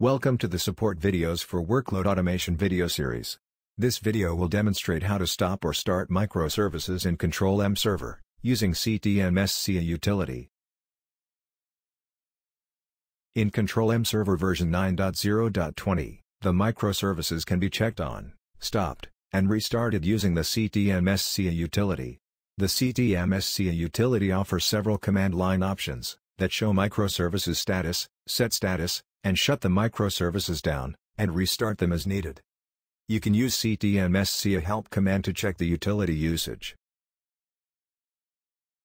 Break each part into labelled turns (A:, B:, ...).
A: Welcome to the support videos for workload automation video series. This video will demonstrate how to stop or start microservices in Control-M Server, using CTM SCA utility. In Control-M Server version 9.0.20, the microservices can be checked on, stopped, and restarted using the CTM SCA utility. The CTM SCA utility offers several command line options that show microservices status, set status, and shut the microservices down, and restart them as needed. You can use CTM-SCA help command to check the utility usage.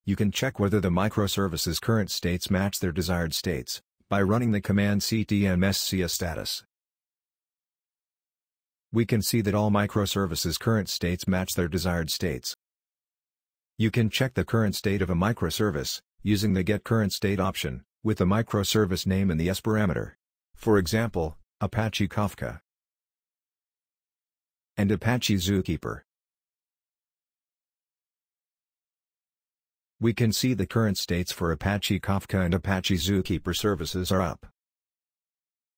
A: You can check whether the microservices current states match their desired states, by running the command CTM-SCA status. We can see that all microservices current states match their desired states. You can check the current state of a microservice, using the Get Current State option, with the microservice name in the S parameter. For example, Apache Kafka and Apache Zookeeper. We can see the current states for Apache Kafka and Apache Zookeeper services are up.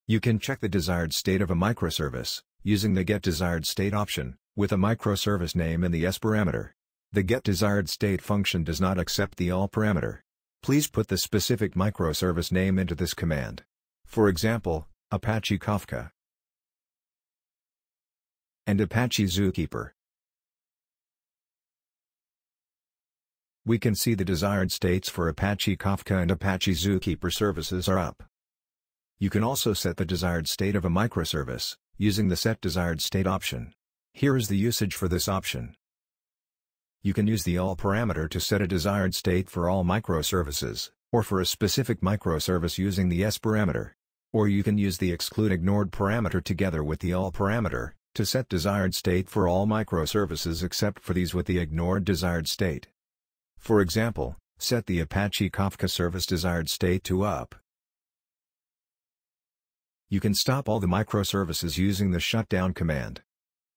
A: You can check the desired state of a microservice, using the Get Desired State option, with a microservice name in the S parameter. The Get Desired State function does not accept the All parameter. Please put the specific microservice name into this command. For example, Apache Kafka and Apache Zookeeper. We can see the desired states for Apache Kafka and Apache Zookeeper services are up. You can also set the desired state of a microservice, using the Set Desired State option. Here is the usage for this option. You can use the All parameter to set a desired state for all microservices, or for a specific microservice using the S parameter. Or you can use the exclude ignored parameter together with the all parameter, to set desired state for all microservices except for these with the ignored desired state. For example, set the Apache Kafka service desired state to up. You can stop all the microservices using the shutdown command.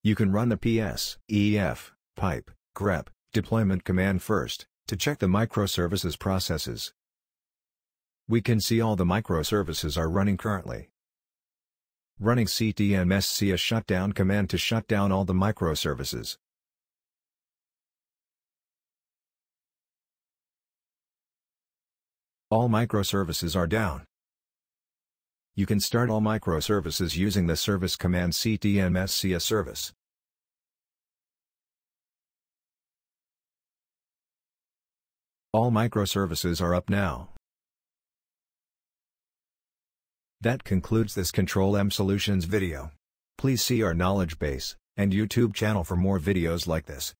A: You can run the ps, ef, pipe, grep, deployment command first, to check the microservices processes. We can see all the microservices are running currently. Running CTM-SCA shutdown command to shut down all the microservices. All microservices are down. You can start all microservices using the service command CTM-SCA service. All microservices are up now. That concludes this Control-M Solutions video. Please see our knowledge base and YouTube channel for more videos like this.